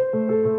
you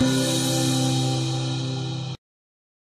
Bye.